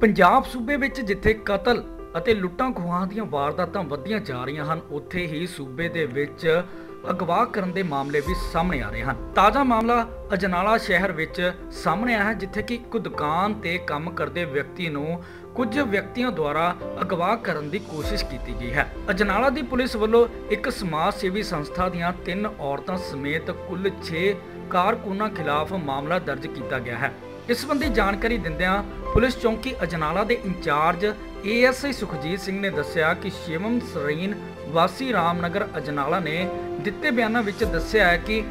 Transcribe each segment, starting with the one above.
ਪੰਜਾਬ ਸੂਬੇ ਵਿੱਚ ਜਿੱਥੇ ਕਤਲ ਅਤੇ ਲੁੱਟਾਂ ਖੋਹਾਂ ਦੀਆਂ ਵਾਰਦਾਤਾਂ ਵਧੀਆਂ ਜਾ ਰਹੀਆਂ ਹਨ, ਉੱਥੇ ਹੀ ਸੂਬੇ ਦੇ ਵਿੱਚ ਅਗਵਾ ਕਰਨ ਦੇ ਮਾਮਲੇ ਵੀ ਸਾਹਮਣੇ ਆ ਰਹੇ ਹਨ। ਤਾਜ਼ਾ ਮਾਮਲਾ ਅਜਨਾਲਾ ਸ਼ਹਿਰ ਵਿੱਚ ਸਾਹਮਣੇ ਆਇਆ ਹੈ, ਜਿੱਥੇ ਕਿ ਇੱਕ ਦੁਕਾਨ ਤੇ ਕੰਮ ਕਰਦੇ ਵਿਅਕਤੀ ਨੂੰ ਕੁਝ ਵਿਅਕਤੀਆਂ ਦੁਆਰਾ ਅਗਵਾ ਕਰਨ ਦੀ ਕੋਸ਼ਿਸ਼ ਕੀਤੀ ਗਈ ਹੈ। ਅਜਨਾਲਾ ਦੀ ਪੁਲਿਸ ਵੱਲੋਂ ਇੱਕ ਸਮਾਜ ਸੇਵੀ ਸੰਸਥਾ ਦੀਆਂ ਤਿੰਨ ਔਰਤਾਂ ਸਮੇਤ ਕੁੱਲ 6 ਕਾਰਕੁਨਾਂ ਖਿਲਾਫ ਮਾਮਲਾ ਦਰਜ ਕੀਤਾ ਗਿਆ ਹੈ। ਇਸ ਸੰਬੰਧੀ ਜਾਣਕਾਰੀ ਦਿੰਦਿਆਂ ਪੁਲਿਸ ਚੌਂਕੀ ਅਜਨਾਲਾ ਦੇ ਇੰਚਾਰਜ ਏਐਸਆਈ ਸੁਖਜੀਤ ਸਿੰਘ ਨੇ ਦੱਸਿਆ ਕਿ ਸ਼ਿਵਮ ਸਰੀਨ ਵਾਸੀ ਰਾਮਨਗਰ ਅਜਨਾਲਾ ਨੇ ਦਿੱਤੇ ਬਿਆਨਾਂ ਵਿੱਚ ਦੱਸਿਆ ਹੈ ਕਿ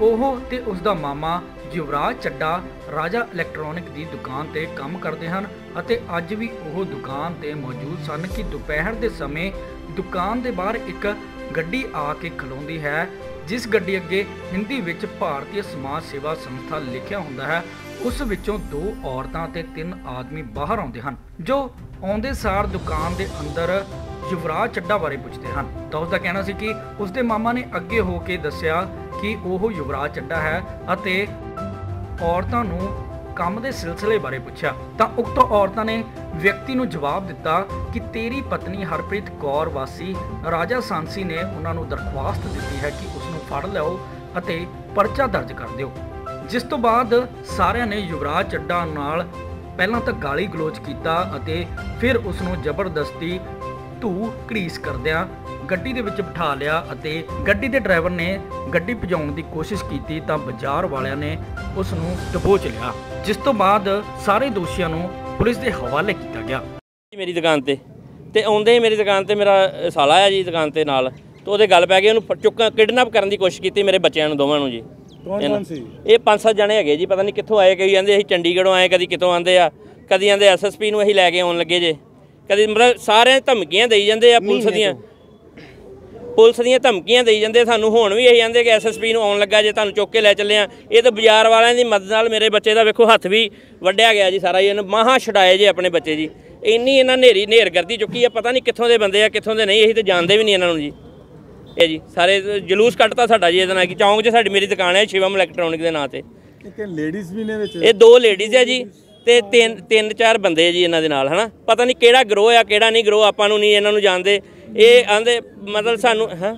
ਉਹ ਤੇ ਉਸ ਦਾ ਮਾਮਾ ਯੁਵਰਾਜ ਚੱਡਾ ਰਾਜਾ ਇਲੈਕਟ੍ਰੋਨਿਕ ਦੀ ਦੁਕਾਨ ਤੇ ਕੰਮ ਕਰਦੇ ਹਨ ਅਤੇ ਅੱਜ ਵੀ ਉਹ ਦੁਕਾਨ ਤੇ ਮੌਜੂਦ ਸਨ ਕਿ ਦੁਪਹਿਰ ਦੇ ਸਮੇਂ ਦੁਕਾਨ ਦੇ ਬਾਹਰ ਇੱਕ ਗੱਡੀ ਆ ਕੇ ਖਲੋਂਦੀ ਹੈ ਜਿਸ ਗੱਡੀ ਅੱਗੇ ਹਿੰਦੀ ਵਿੱਚ ਭਾਰਤੀ ਸਮਾਜ ਸੇਵਾ ਸੰਸਥਾ ਲਿਖਿਆ ਹੁੰਦਾ ਹੈ, ਉਸ ਵਿੱਚੋਂ ਦੋ ਔਰਤਾਂ ਤੇ ਤਿੰਨ ਆਦਮੀ ਬਾਹਰ ਆਉਂਦੇ ਹਨ, ਜੋ ਆਉਂਦੇ ਸਾਰ ਦੁਕਾਨ ਦੇ ਅੰਦਰ ਯੁਵਰਾਜ ਚੱਡਾ ਬਾਰੇ ਪੁੱਛਦੇ ਹਨ। ਤਾਂ ਉਸ ਦਾ ਕਹਿਣਾ ਸੀ ਕਿ ਉਸ ਦੇ ਮਾਮਾ ਨੇ ਅੱਗੇ ਹੋ ਕੇ ਦੱਸਿਆ ਕਿ ਉਹ ਯੁਵਰਾਜ ਚੱਡਾ ਹੈ ਅਤੇ ਔਰਤਾਂ ਨੂੰ ਕੰਮ ਦੇ ਸਿਲਸਿਲੇ ਬਾਰੇ ਪੁੱਛਿਆ। ਤਾਂ ਉਕਤ ਔਰਤਾਂ ਨੇ ਵਿਅਕਤੀ ਨੂੰ ਜਵਾਬ ਦਿੱਤਾ ਕਿ ਤੇਰੀ ਪਤਨੀ ਹਰਪ੍ਰੀਤ ਕੌਰ ਵਾਸੀ ਰਾਜਾ ਸਾਂਸੀ ਨੇ ਉਹਨਾਂ ਨੂੰ ਦਰਖਾਸਤ ਦਿੱਤੀ ਹੈ ਕਿ ਫੜ ਲਿਓ ਅਤੇ ਪਰਚਾ ਦਰਜ ਕਰ ਦਿਓ। ਜਿਸ ਤੋਂ ਬਾਅਦ ਸਾਰਿਆਂ ਨੇ ਯੁਵਰਾਜ ਚੱਡਾ ਨਾਲ ਪਹਿਲਾਂ ਤਾਂ ਗਾਲੀ ਗਲੋਚ ਕੀਤਾ ਅਤੇ ਫਿਰ ਉਸ ਨੂੰ ਜ਼ਬਰਦਸਤੀ ਧੂ ਘੜੀਸ ਕਰਦਿਆਂ ਗੱਡੀ ਦੇ ਵਿੱਚ ਬਿਠਾ ਲਿਆ ਅਤੇ ਗੱਡੀ ਦੇ ਡਰਾਈਵਰ ਨੇ ਗੱਡੀ ਭਜਾਉਣ ਦੀ ਕੋਸ਼ਿਸ਼ ਕੀਤੀ ਤਾਂ ਬਾਜ਼ਾਰ ਵਾਲਿਆਂ ਨੇ ਉਸ ਨੂੰ ਦਬੋਚ ਲਿਆ, ਜਿਸ ਤੋਂ ਬਾਅਦ ਸਾਰੇ ਦੋਸ਼ੀਆਂ ਨੂੰ ਪੁਲਿਸ ਦੇ ਹਵਾਲੇ ਕੀਤਾ ਗਿਆ। ਮੇਰੀ ਦੁਕਾਨ ਤੇ ਤੇ ਆਉਂਦੇ ਹੀ ਮੇਰੀ ਦੁਕਾਨ ਤੇ ਮੇਰਾ ਸਾਲਾ ਆ ਜੀ ਦੁਕਾਨ ਤੇ ਨਾਲ। ਤੇ ਉਹਦੇ ਗੱਲ ਪੈ ਗਈ ਉਹਨੂੰ ਚੁੱਕ ਕਿਡਨੈਪ ਕਰਨ ਦੀ ਕੋਸ਼ਿਸ਼ ਕੀਤੀ ਮੇਰੇ ਬੱਚਿਆਂ ਨੂੰ ਦੋਵਾਂ ਨੂੰ ਜੀ। ਕੌਣ ਕੌਣ ਸੀ? ਇਹ ਪੰਜ ਸੱਤ ਜਣੇ ਹੈਗੇ ਜੀ ਪਤਾ ਨਹੀਂ ਕਿੱਥੋਂ ਆਏ ਕਈ ਕਹਿੰਦੇ ਅਸੀਂ ਚੰਡੀਗੜ੍ਹੋਂ ਆਏ ਕਦੀ ਕਿਤੋਂ ਆਂਦੇ ਆ ਕਦੀ ਆਂਦੇ ਐਸਐਸਪੀ ਨੂੰ ਅਸੀਂ ਲੈ ਕੇ ਆਉਣ ਲੱਗੇ ਜੇ। ਕਦੀ ਮਤਲਬ ਸਾਰਿਆਂ ਧਮਕੀਆਂ ਦੇਈ ਜਾਂਦੇ ਆ ਪੁਲਿਸ ਦੀਆਂ। ਪੁਲਿਸ ਦੀਆਂ ਧਮਕੀਆਂ ਦੇਈ ਜਾਂਦੇ ਸਾਨੂੰ ਹੁਣ ਵੀ ਇਹੀ ਜਾਂਦੇ ਕਿ ਐਸਐਸਪੀ ਨੂੰ ਆਉਣ ਲੱਗਾ ਜੇ ਤੁਹਾਨੂੰ ਚੁੱਕ ਕੇ ਲੈ ਚੱਲੇ ਆ। ਇਹ ਤਾਂ ਬਾਜ਼ਾਰ ਵਾਲਿਆਂ ਦੀ ਮਦਦ ਨਾਲ ਮੇਰੇ ਬੱਚੇ ਦਾ ਵੇਖੋ ਹੱਥ ਵੀ ਵੱਢਿਆ ਗਿਆ ਜੀ ਸਾਰਾ ਜੀ ਇਹਨੂੰ ਮਹਾ ਛਡਾਏ ਜੀ ਆਪਣੇ ਬੱਚੇ ਜੀ। ਇੰਨੀ ਇਹਨਾਂ ਨੇਰੀ ਨੇਰ ਕਰਦੀ ਚੁੱਕੀ ਆ ਪਤਾ ਨਹੀਂ ਕਿੱਥੋਂ ਦੇ ਬੰਦੇ ਆ ਕਿੱਥੋਂ ਦੇ ਨਹੀਂ ਅਸੀਂ ਤਾਂ ਜਾਣਦੇ ਵੀ ਨਹੀਂ ਇਹਨਾਂ ਨੂੰ ਜੀ। ਇਹ ਜੀ ਸਾਰੇ ਜਲੂਸ ਕੱਢਤਾ ਸਾਡਾ ਜੀ ਇਹਦੇ ਨਾਲ ਕਿ ਚੌਂਕ 'ਚ ਸਾਡੀ ਮੇਰੀ ਦੁਕਾਨ ਹੈ ਸ਼ਿਵਮ ਇਲੈਕਟ੍ਰੋਨਿਕ ਦੇ ਨਾਂ ਤੇ। ਇੱਕ ਲੇਡੀਜ਼ ਵੀ ਨੇ ਵਿੱਚ? ਇਹ ਦੋ ਲੇਡੀਜ਼ ਹੈ ਜੀ ਤੇ ਤਿੰਨ ਤਿੰਨ ਚਾਰ ਬੰਦੇ ਜੀ ਇਹਨਾਂ ਦੇ ਨਾਲ ਹਨਾ? ਪਤਾ ਨਹੀਂ ਕਿਹੜਾ ਗਰੋਹ ਆ ਕਿਹੜਾ ਨਹੀਂ ਗਰੋਹ ਆਪਾਂ ਨੂੰ ਨਹੀਂ ਇਹਨਾਂ ਨੂੰ ਜਾਣਦੇ। ਇਹ ਆਂਦੇ ਮਤਲਬ ਸਾਨੂੰ ਹਾਂ?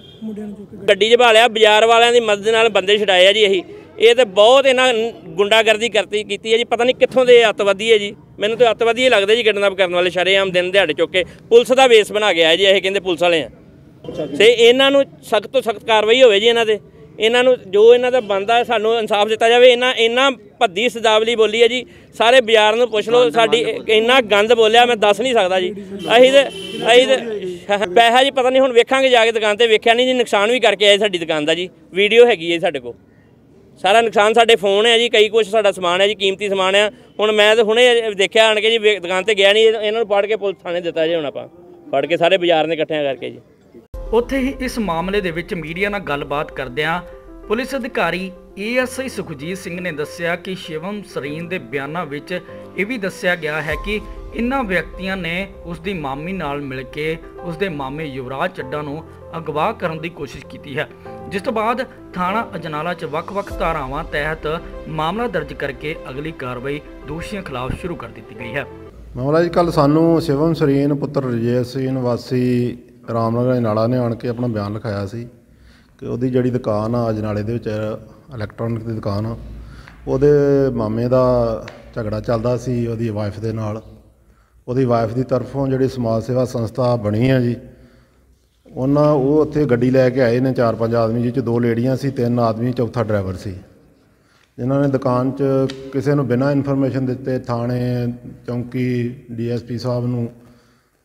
ਗੱਡੀ 'ਚ ਭਾਲਿਆ ਬਾਜ਼ਾਰ ਵਾਲਿਆਂ ਦੀ ਮਦਦ ਨਾਲ ਬੰਦੇ ਛਡਾਏ ਆ ਜੀ ਇਹੀ। ਇਹ ਤੇ ਬਹੁਤ ਇਹਨਾਂ ਗੁੰਡਾਗਰਦੀ ਕਰਤੀ ਕੀਤੀ ਹੈ ਜੀ ਪਤਾ ਨਹੀਂ ਕਿੱਥੋਂ ਦੇ ਅੱਤਵਾਦੀ ਹੈ ਜੀ। ਮੈਨੂੰ ਤਾਂ ਅੱਤਵਾਦੀ ਹੀ ਲੱਗਦੇ ਜੀ ਕਿਡਨੈਪ ਕਰਨ ਵਾਲੇ ਸ਼ਰੇਆਮ ਦਿਨ ਦਿਹਾੜੇ ਚੁੱਕ ਕੇ। ਪੁਲਿਸ ਦਾ ਵੇਸ ਬਣਾ ਗਿਆ ਹੈ ਜੀ ਇਹ ਕਹਿੰਦੇ ਪੁਲਿਸ ਵਾਲੇ ਆ। ਤੇ ਇਹਨਾਂ ਨੂੰ ਸਖਤ ਤੋਂ ਸਖਤ ਕਾਰਵਾਈ ਹੋਵੇ ਜੀ ਇਹਨਾਂ ਤੇ। ਇਹਨਾਂ ਨੂੰ ਜੋ ਇਹਨਾਂ ਦਾ ਬੰਦਾ ਸਾਨੂੰ ਇਨਸਾਫ ਦਿੱਤਾ ਜਾਵੇ ਇਹਨਾਂ ਇਹਨਾਂ ਭੱਦੀ ਸਦਾਵਲੀ ਬੋਲੀ ਹੈ ਜੀ। ਸਾਰੇ ਬਾਜ਼ਾਰ ਨੂੰ ਪੁੱਛ ਲਓ ਸਾਡੀ ਇੰਨਾ ਗੰਦ ਬੋਲਿਆ ਮੈਂ ਦੱਸ ਨਹੀਂ ਸਕਦਾ ਜੀ। ਅਸੀਂ ਤੇ ਅਸੀਂ ਤੇ ਪੈਸਾ ਜੀ ਪਤਾ ਨਹੀਂ ਹੁਣ ਵੇਖਾਂਗੇ ਜਾ ਕੇ ਦੁਕਾਨ ਤੇ। ਵੇਖਿਆ ਨਹੀਂ ਜੀ ਨੁਕਸਾਨ ਵੀ ਕਰਕੇ ਆਏ ਸਾਡੀ ਦੁਕਾਨ ਦਾ ਜੀ। ਵੀਡੀਓ ਹੈਗੀ ਹੈ ਸਾਡੇ ਕੋਲ। ਸਾਰਾ ਨੁਕਸਾਨ ਸਾਡੇ ਫੋਨ ਹੈ ਜੀ ਕਈ ਕੁਝ ਸਾਡਾ ਸਮਾਨ ਹੈ ਜੀ ਕੀਮਤੀ ਸਮਾਨ ਹੈ। ਹੁਣ ਮੈਂ ਤਾਂ ਹੁਣੇ ਦੇਖਿਆ ਆਣ ਕੇ ਜੀ ਦੁਕਾਨ ਤੇ ਗਿਆ ਨਹੀਂ ਇਹਨਾਂ ਨੂੰ ਫੜ ਕੇ ਪੁਲਿਸ ਥਾਣੇ ਦਿੱਤਾ ਜੀ ਹੁਣ ਆਪਾਂ। ਫੜ ਕੇ ਸਾਰੇ ਬਾਜ਼ਾਰ ਨੇ ਇਕੱਠਿਆਂ ਕਰਕੇ ਜੀ। ਉੱਥੇ ਹੀ ਇਸ ਮਾਮਲੇ ਦੇ ਵਿੱਚ ਮੀਡੀਆ ਨਾਲ ਗੱਲਬਾਤ ਕਰਦਿਆਂ ਪੁਲਿਸ ਅਧਿਕਾਰੀ ਏਐਸਆਈ ਸੁਖਜੀਤ ਸਿੰਘ ਨੇ ਦੱਸਿਆ ਕਿ ਸ਼ਿਵਮ ਸਰੀਨ ਦੇ ਬਿਆਨਾਂ ਵਿੱਚ ਇਹ ਵੀ ਦੱਸਿਆ ਗਿਆ ਹੈ ਕਿ ਇਨ੍ਹਾਂ ਵਿਅਕਤੀਆਂ ਨੇ ਉਸ ਦੀ ਮਾਮੀ ਨਾਲ ਮਿਲ ਕੇ ਉਸ ਦੇ ਮਾਮੇ ਯੁਵਰਾਜ ਚੱਡਾ ਨੂੰ ਅਗਵਾ ਕਰਨ ਦੀ ਕੋਸ਼ਿਸ਼ ਕੀਤੀ ਹੈ। ਜਿਸ ਤੋਂ ਬਾਅਦ ਥਾਣਾ ਅਜਨਾਲਾ 'ਚ ਵੱਖ-ਵੱਖ ਧਾਰਾਵਾਂ ਤਹਿਤ ਮਾਮਲਾ ਦਰਜ ਕਰਕੇ ਅਗਲੀ ਕਾਰਵਾਈ ਦੋਸ਼ੀਆਂ ਖਿਲਾਫ ਸ਼ੁਰੂ ਕਰ ਦਿੱਤੀ ਗਈ ਹੈ। ਮਾਮਲਾ ਜੀ ਕੱਲ ਸਾਨੂੰ ਸ਼ਿਵਮ ਸਰੀਨ, ਪੁੱਤਰ ਰਜੇਸ਼ ਸਿੰਘ ਵਾਸੀ ਰਾਮਨਗਰ ਅਜਨਾਲਾ ਨੇ ਆਣ ਕੇ ਆਪਣਾ ਬਿਆਨ ਲਿਖਾਇਆ ਸੀ ਕਿ ਉਹਦੀ ਜਿਹੜੀ ਦੁਕਾਨ ਆ ਅਜਨਾਲੇ ਦੇ ਵਿੱਚ ਇਲੈਕਟ੍ਰੋਨਿਕ ਦੀ ਦੁਕਾਨ। ਆ ਉਹਦੇ ਮਾਮੇ ਦਾ ਝਗੜਾ ਚੱਲਦਾ ਸੀ ਉਹਦੀ ਵਾਈਫ ਦੇ ਨਾਲ। ਉਹਦੀ ਵਾਈਫ ਦੀ ਤਰਫੋਂ ਜਿਹੜੀ ਸਮਾਜ ਸੇਵਾ ਸੰਸਥਾ ਬਣੀ ਹੈ ਜੀ, ਉਹਨਾਂ ਉਹ ਉੱਥੇ ਗੱਡੀ ਲੈ ਕੇ ਆਏ ਨੇ, ਚਾਰ ਪੰਜ ਆਦਮੀ, ਜਿਹ ਚ ਦੋ ਲੇਡੀਆਂ ਸੀ, ਤਿੰਨ ਆਦਮੀ, ਚੌਥਾ ਡਰਾਈਵਰ ਸੀ। ਜਿਨ੍ਹਾਂ ਨੇ ਦੁਕਾਨ 'ਚ ਕਿਸੇ ਨੂੰ ਬਿਨਾਂ ਇਨਫੋਰਮੇਸ਼ਨ ਦਿੱਤੇ ਥਾਣੇ, ਚੌਂਕੀ, ਡੀਐਸਪੀ ਸਾਹਿਬ ਨੂੰ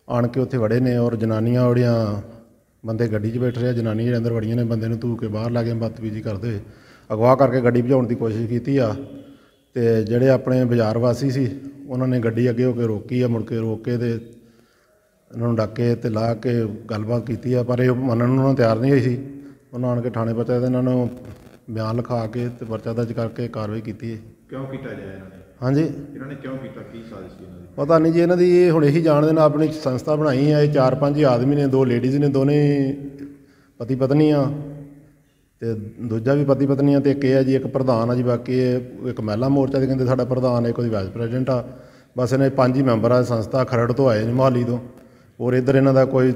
ਆਣ ਕੇ ਉੱਥੇ ਵੜੇ ਨੇ ਔਰ ਜਨਾਨੀਆਂ ਜਿਹੜੀਆਂ ਬੰਦੇ ਗੱਡੀ 'ਚ ਬੈਠ ਰਹੇ ਆ, ਜਨਾਨੀਆਂ ਜਿਹੜੇ ਅੰਦਰ ਵੜੀਆਂ ਨੇ, ਬੰਦੇ ਨੂੰ ਧੂ ਕੇ ਬਾਹਰ ਲਾ ਕੇ ਬਦਤਮੀਜ਼ੀ ਕਰਦੇ ਹੋਏ, ਅਗਵਾ ਕਰਕੇ ਗੱਡੀ ਭਜਾਉਣ ਦੀ ਕੋਸ਼ਿਸ਼ ਕੀਤੀ ਆ। ਤੇ ਜਿਹੜੇ ਆਪਣੇ ਬਾਜ਼ਾਰ ਵਾਸੀ ਸੀ, ਉਹਨਾਂ ਨੇ ਗੱਡੀ ਅੱਗੇ ਹੋ ਕੇ ਰੋਕੀ ਆ, ਮੁੜ ਕੇ ਰੋਕ ਕੇ ਤੇ ਉਹਨਾਂ ਨੂੰ ਡੱਕੇ ਤੇ ਲਾ ਕੇ ਗੱਲਬਾਤ ਕੀਤੀ ਆ, ਪਰ ਇਹ ਮੰਨਣ ਨੂੰ ਉਹਨਾਂ ਤਿਆਰ ਨਹੀਂ ਹੋਈ ਸੀ। ਉਹਨਾਂ ਆਣ ਕੇ ਥਾਣੇ ਪਹੁੰਚਾਇਆ ਤੇ ਇਹਨਾਂ ਨੂੰ ਬਿਆਨ ਲਿਖਾ ਕੇ ਤੇ ਪਰਚਾ ਦਰਜ ਕਰਕੇ ਕਾਰਵਾਈ ਕੀਤੀ ਹੈ। ਕਿਉਂ ਕੀਤਾ ਜਾਏ ਇਹਨਾਂ ਨੇ? ਹਾਂਜੀ। ਇਹਨਾਂ ਨੇ ਕਿਉਂ ਕੀਤਾ? ਕੀ ਸਾਜ਼ਿਸ਼ ਸੀ ਇਹਨਾਂ ਦੀ? ਪਤਾ ਨਹੀਂ ਜੀ ਇਹਨਾਂ ਦੀ ਇਹ ਹੁਣ ਇਹੀ ਜਾਣਦੇ ਨੇ ਆਪਣੀ ਸੰਸਥਾ ਬਣਾਈ ਆ ਇਹ ਚਾਰ ਪੰਜ ਹੀ ਆਦਮੀ ਨੇ ਦੋ ਲੇਡੀਜ਼ ਨੇ ਦੋਨੇ ਪਤੀ ਪਤਨੀ ਆ ਤੇ ਦੂਜਾ ਵੀ ਪਤੀ ਪਤਨੀ ਆ ਤੇ ਇੱਕ ਇਹ ਆ ਜੀ ਇੱਕ ਪ੍ਰਧਾਨ ਆ ਜੀ ਬਾਕੀ ਇਹ ਇੱਕ ਮਹਿਲਾ ਮੋਰਚਾ ਦੇ ਕਹਿੰਦੇ ਸਾਡਾ ਪ੍ਰਧਾਨ ਹੈ ਕੋਈ ਵਾਈਸ ਪ੍ਰੈਜ਼ੀਡੈਂਟ ਆ। ਬਸ ਇਹਨੇ ਪੰਜ ਹੀ ਮੈਂਬਰ ਆ ਸੰਸਥਾ ਖਰੜ ਤੋਂ ਆਏ ਨੇ ਮੋਹਾਲੀ ਤੋਂ। ਔਰ ਇੱਧਰ ਇਹਨਾਂ ਦਾ ਕੋਈ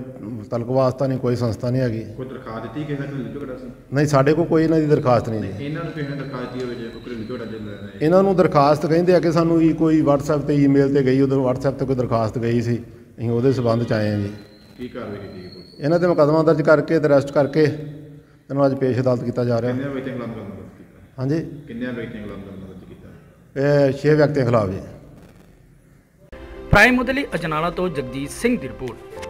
ਤਲਕ ਵਾਸਤਾ ਨਹੀਂ ਕੋਈ ਸੰਸਥਾ ਨਹੀਂ ਹੈਗੀ। ਕੋਈ ਦਰਖਾਸਤ ਦਿੱਤੀ ਕਿਸੇ ਦਾ ਘਰੇਲੂ ਝਗੜਾ ਸੀ? ਨਹੀਂ ਸਾਡੇ ਕੋਲ ਕੋਈ ਇਹਨਾਂ ਦੀ ਦਰਖਾਸਤ ਨਹੀਂ ਜੀ। ਇਹਨਾਂ ਨੂੰ ਕਿਸੇ ਨੇ ਦਰਖਾਸਤ ਦਿੱਤੀ ਹੋਵੇ ਜੇ ਕੋਈ ਚੱਲ ਰਿਹਾ ਹੈ। ਇਹਨਾਂ ਨੂੰ ਦਰਖਾਸਤ ਕਹਿੰਦੇ ਆ ਕਿ ਸਾਨੂੰ ਹੀ ਕੋਈ WhatsApp ਤੇ ਈਮੇਲ ਤੇ ਗਈ ਉਧਰ WhatsApp ਤੇ ਕੋਈ ਦਰਖਾਸਤ ਗਈ ਸੀ। ਅਸੀਂ ਉਹਦੇ ਸਬੰਧ ਚ ਆਏ ਹਾਂ ਜੀ। ਕੀ ਕਾਰਵਾਈ ਕੀਤੀ ਗਈ ਇਹਨਾਂ ਤੇ ਮੁਕੱਦਮਾ ਦਰਜ ਕਰਕੇ ਤੇ ਅਰੈਸਟ ਕਰਕੇ ਇਹਨਾਂ ਨੂੰ ਅੱਜ ਪੇਸ਼ ਅਦਾਲਤ ਕੀਤਾ ਜਾ ਰਿਹਾ। ਕਿੰਨੇ ਵਿਅਕਤੀਆਂ ਖਿਲਾਫ ਮੁਕੱਦਮਾ ਦਰਜ ਕੀਤਾ? ਹਾਂਜੀ। ਕਿੰਨੇ ਵਿਅਕਤੀਆਂ ਖਿਲਾਫ ਮੁਕੱਦਮਾ ਦਰਜ ਕੀਤਾ? ਇਹ ਛੇ ਵਿਅਕਤੀਆਂ ਖਿਲਾਫ ਜੀ। ਪ੍ਰਾਈਮ ਮੁੱਦਲੀ ਅਜਨਾਲਾ ਤੋਂ ਜਗਜੀਤ ਸਿੰਘ ਦੀ ਰਿਪੋਰਟ।